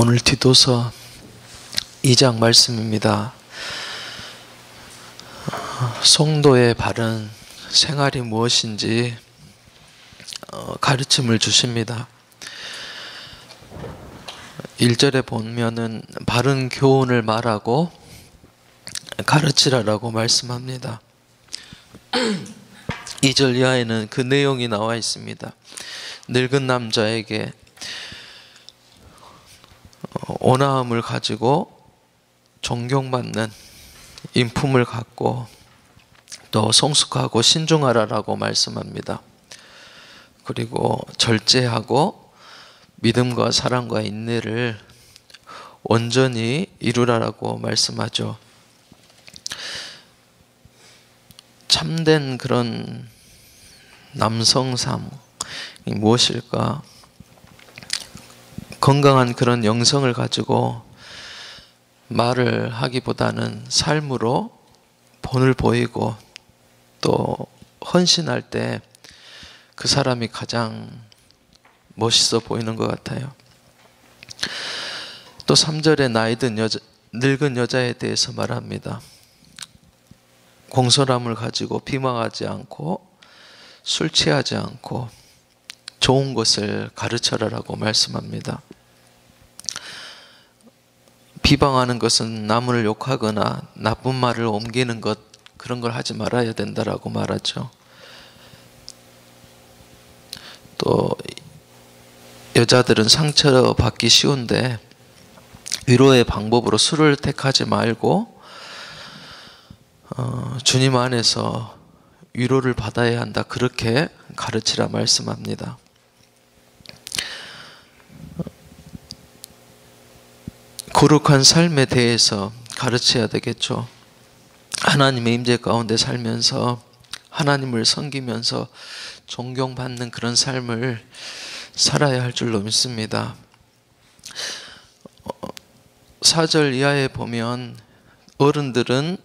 오늘 디도서 2장 말씀입니다. 송도의 바른 생활이 무엇인지 어, 가르침을 주십니다. 1절에 보면은 바른 교훈을 말하고 가르치라라고 말씀합니다. 2절 이하에는 그 내용이 나와 있습니다. 늙은 남자에게 어, 온화함을 가지고 존경받는 인품을 갖고 또 성숙하고 신중하라라고 말씀합니다. 그리고 절제하고 믿음과 사랑과 인내를 온전히 이루라라고 말씀하죠. 참된 그런 남성삼이 무엇일까? 건강한 그런 영성을 가지고 말을 하기보다는 삶으로 본을 보이고 또 헌신할 때 그 사람이 가장 멋있어 보이는 것 같아요. 또 3절에 나이든 여자, 늙은 여자에 대해서 말합니다. 공손함을 가지고 비방하지 않고 술 취하지 않고 좋은 것을 가르쳐라라고 말씀합니다. 비방하는 것은 남을 욕하거나 나쁜 말을 옮기는 것 그런 걸 하지 말아야 된다라고 말하죠. 또 여자들은 상처 받기 쉬운데 위로의 방법으로 술을 택하지 말고 어, 주님 안에서 위로를 받아야 한다 그렇게 가르치라 말씀합니다. 거룩한 삶에 대해서 가르쳐야 되겠죠. 하나님의 임재 가운데 살면서 하나님을 섬기면서 존경받는 그런 삶을 살아야 할 줄로 믿습니다. 4절 이하에 보면 어른들은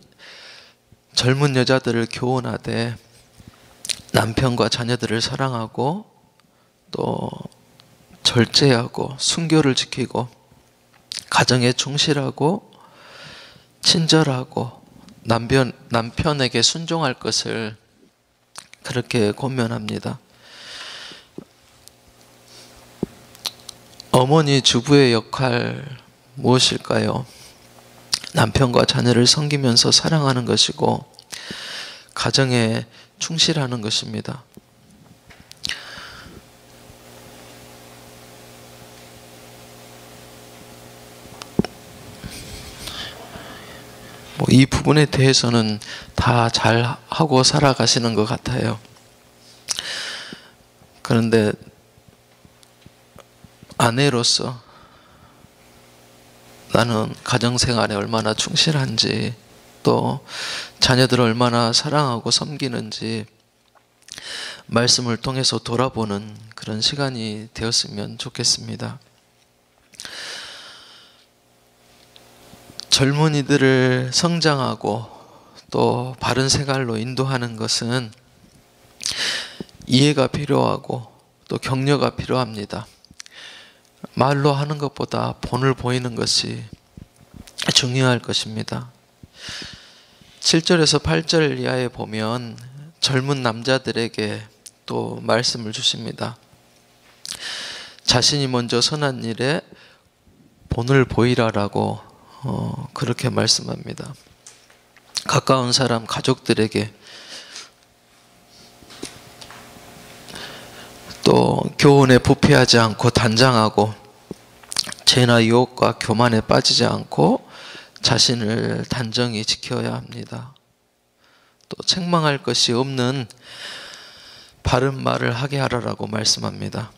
젊은 여자들을 교훈하되 남편과 자녀들을 사랑하고 또 절제하고 순교를 지키고 가정에 충실하고 친절하고 남편, 남편에게 순종할 것을 그렇게 권면합니다. 어머니 주부의 역할 무엇일까요? 남편과 자녀를 섬기면서 사랑하는 것이고 가정에 충실하는 것입니다. 뭐 이 부분에 대해서는 다 잘 하고 살아가시는 것 같아요. 그런데 아내로서 나는 가정생활에 얼마나 충실한지 또 자녀들을 얼마나 사랑하고 섬기는지 말씀을 통해서 돌아보는 그런 시간이 되었으면 좋겠습니다. 젊은이들을 성장하고 또 바른 생활로 인도하는 것은 이해가 필요하고 또 격려가 필요합니다. 말로 하는 것보다 본을 보이는 것이 중요할 것입니다. 7절에서 8절 이하에 보면 젊은 남자들에게 또 말씀을 주십니다. 자신이 먼저 선한 일에 본을 보이라라고 어, 그렇게 말씀합니다. 가까운 사람, 가족들에게 또 교훈에 부패하지 않고 단장하고 죄나 유혹과 교만에 빠지지 않고 자신을 단정히 지켜야 합니다. 또 책망할 것이 없는 바른 말을 하게 하라라고 말씀합니다.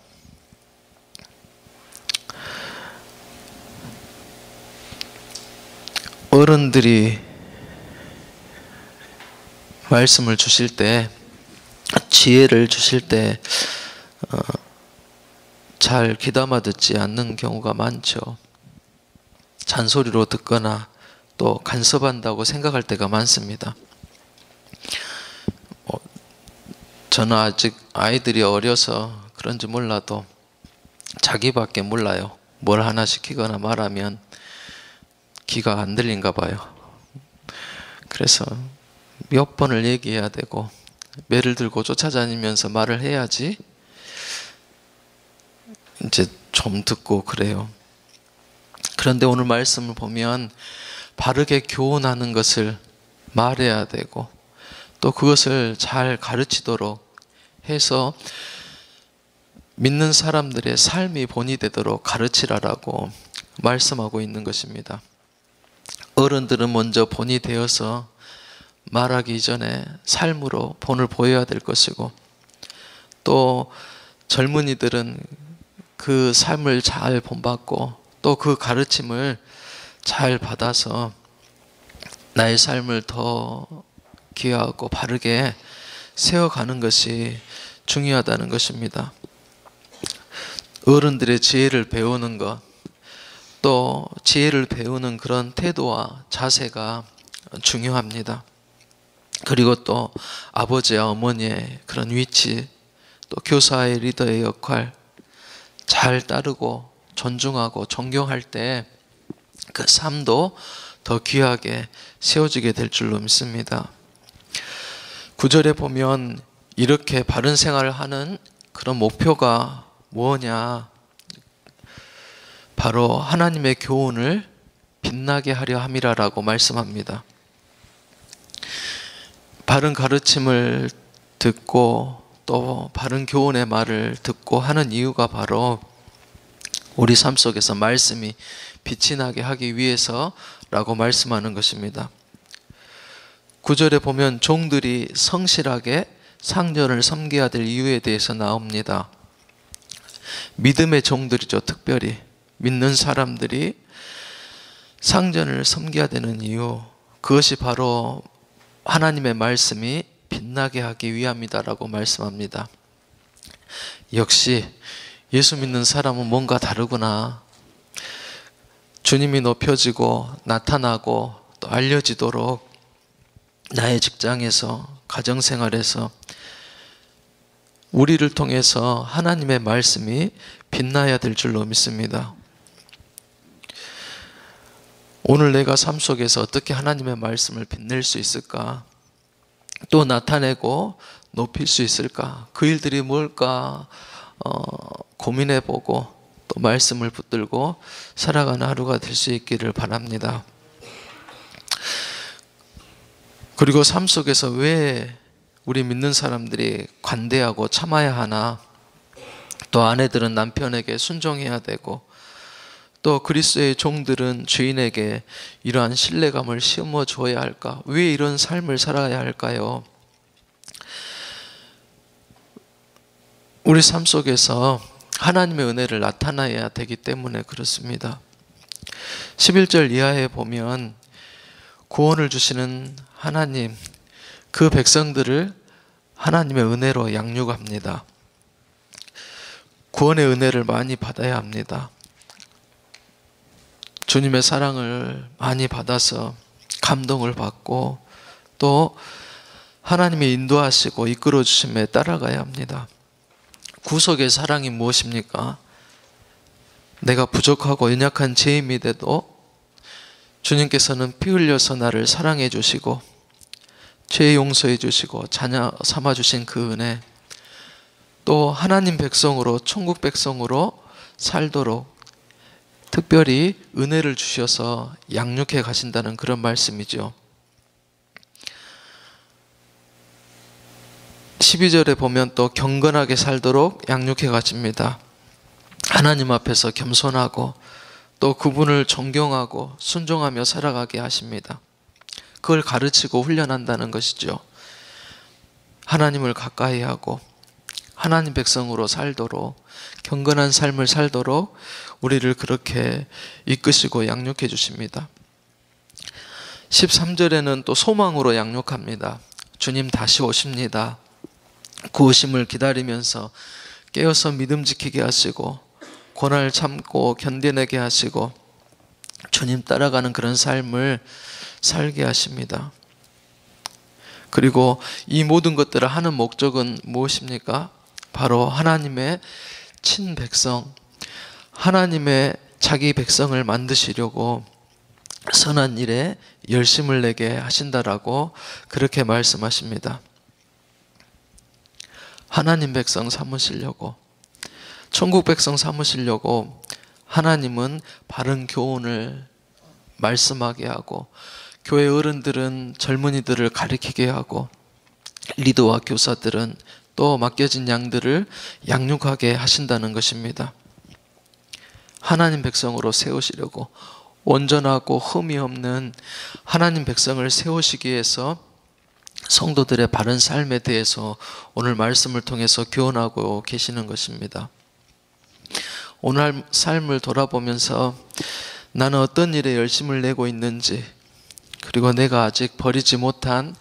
어른들이 말씀을 주실 때 지혜를 주실 때잘 어, 귀담아 듣지 않는 경우가 많죠. 잔소리로 듣거나 또 간섭한다고 생각할 때가 많습니다. 어, 저는 아직 아이들이 어려서 그런지 몰라도 자기밖에 몰라요. 뭘 하나 시키거나 말하면 귀가 안 들린가 봐요. 그래서 몇 번을 얘기해야 되고 매를 들고 쫓아다니면서 말을 해야지 이제 좀 듣고 그래요. 그런데 오늘 말씀을 보면 바르게 교훈하는 것을 말해야 되고 또 그것을 잘 가르치도록 해서 믿는 사람들의 삶이 본이 되도록 가르치라라고 말씀하고 있는 것입니다. 어른들은 먼저 본이 되어서 말하기 전에 삶으로 본을 보여야 될 것이고 또 젊은이들은 그 삶을 잘 본받고 또 그 가르침을 잘 받아서 나의 삶을 더 귀하고 바르게 세워가는 것이 중요하다는 것입니다. 어른들의 지혜를 배우는 것, 또 지혜를 배우는 그런 태도와 자세가 중요합니다. 그리고 또 아버지와 어머니의 그런 위치, 또 교사의 리더의 역할 잘 따르고 존중하고 존경할 때 그 삶도 더 귀하게 세워지게 될 줄로 믿습니다. 구절에 보면 이렇게 바른 생활을 하는 그런 목표가 뭐냐? 바로 하나님의 교훈을 빛나게 하려 함이라라고 말씀합니다. 바른 가르침을 듣고 또 바른 교훈의 말을 듣고 하는 이유가 바로 우리 삶 속에서 말씀이 빛이 나게 하기 위해서라고 말씀하는 것입니다. 구절에 보면 종들이 성실하게 상전을 섬겨야 될 이유에 대해서 나옵니다. 믿음의 종들이죠, 특별히. 믿는 사람들이 상전을 섬겨야 되는 이유. 그것이 바로 하나님의 말씀이 빛나게 하기 위함이다라고 말씀합니다. 역시 예수 믿는 사람은 뭔가 다르구나. 주님이 높여지고 나타나고 또 알려지도록 나의 직장에서 가정생활에서 우리를 통해서 하나님의 말씀이 빛나야 될 줄로 믿습니다. 오늘 내가 삶 속에서 어떻게 하나님의 말씀을 빛낼 수 있을까? 또 나타내고 높일 수 있을까? 그 일들이 뭘까? 어, 고민해 보고 또 말씀을 붙들고 살아가는 하루가 될 수 있기를 바랍니다. 그리고 삶 속에서 왜 우리 믿는 사람들이 관대하고 참아야 하나? 또 아내들은 남편에게 순종해야 되고 또 그리스도의 종들은 주인에게 이러한 신뢰감을 심어 줘야 할까? 왜 이런 삶을 살아야 할까요? 우리 삶 속에서 하나님의 은혜를 나타나야 되기 때문에 그렇습니다. 11절 이하에 보면 구원을 주시는 하나님, 그 백성들을 하나님의 은혜로 양육합니다. 구원의 은혜를 많이 받아야 합니다. 주님의 사랑을 많이 받아서 감동을 받고 또 하나님의 인도하시고 이끌어 주심에 따라가야 합니다. 구속의 사랑이 무엇입니까? 내가 부족하고 연약한 죄인이돼도 주님께서는 피 흘려서 나를 사랑해 주시고 죄 용서해 주시고 자녀 삼아 주신 그 은혜 또 하나님 백성으로 천국 백성으로 살도록 특별히 은혜를 주셔서 양육해 가신다는 그런 말씀이죠. 12절에 보면 또 경건하게 살도록 양육해 가십니다. 하나님 앞에서 겸손하고 또 그분을 존경하고 순종하며 살아가게 하십니다. 그걸 가르치고 훈련한다는 것이죠. 하나님을 가까이 하고 하나님 백성으로 살도록 경건한 삶을 살도록 우리를 그렇게 이끄시고 양육해 주십니다. 13절에는 또 소망으로 양육합니다. 주님 다시 오십니다. 그 오심을 기다리면서 깨어서 믿음 지키게 하시고 고난을 참고 견뎌내게 하시고 주님 따라가는 그런 삶을 살게 하십니다. 그리고 이 모든 것들을 하는 목적은 무엇입니까? 바로 하나님의 친백성, 하나님의 자기 백성을 만드시려고 선한 일에 열심을 내게 하신다라고 그렇게 말씀하십니다. 하나님 백성 삼으시려고 천국 백성 삼으시려고 하나님은 바른 교훈을 말씀하게 하고 교회 어른들은 젊은이들을 가리키게 하고 리더와 교사들은 또 맡겨진 양들을 양육하게 하신다는 것입니다. 하나님 백성으로 세우시려고 온전하고 흠이 없는 하나님 백성을 세우시기 위해서 성도들의 바른 삶에 대해서 오늘 말씀을 통해서 교훈하고 계시는 것입니다. 오늘 삶을 돌아보면서 나는 어떤 일에 열심을 내고 있는지 그리고 내가 아직 버리지 못한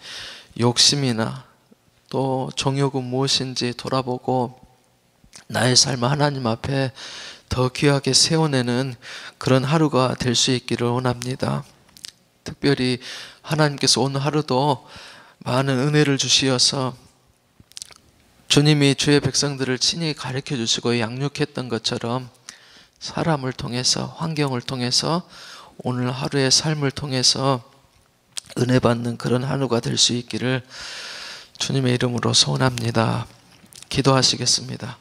욕심이나 또 정욕은 무엇인지 돌아보고 나의 삶을 하나님 앞에 더 귀하게 세워내는 그런 하루가 될 수 있기를 원합니다. 특별히 하나님께서 오늘 하루도 많은 은혜를 주시어서 주님이 주의 백성들을 친히 가르쳐 주시고 양육했던 것처럼 사람을 통해서 환경을 통해서 오늘 하루의 삶을 통해서 은혜 받는 그런 하루가 될 수 있기를 주님의 이름으로 소원합니다. 기도하시겠습니다.